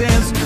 sense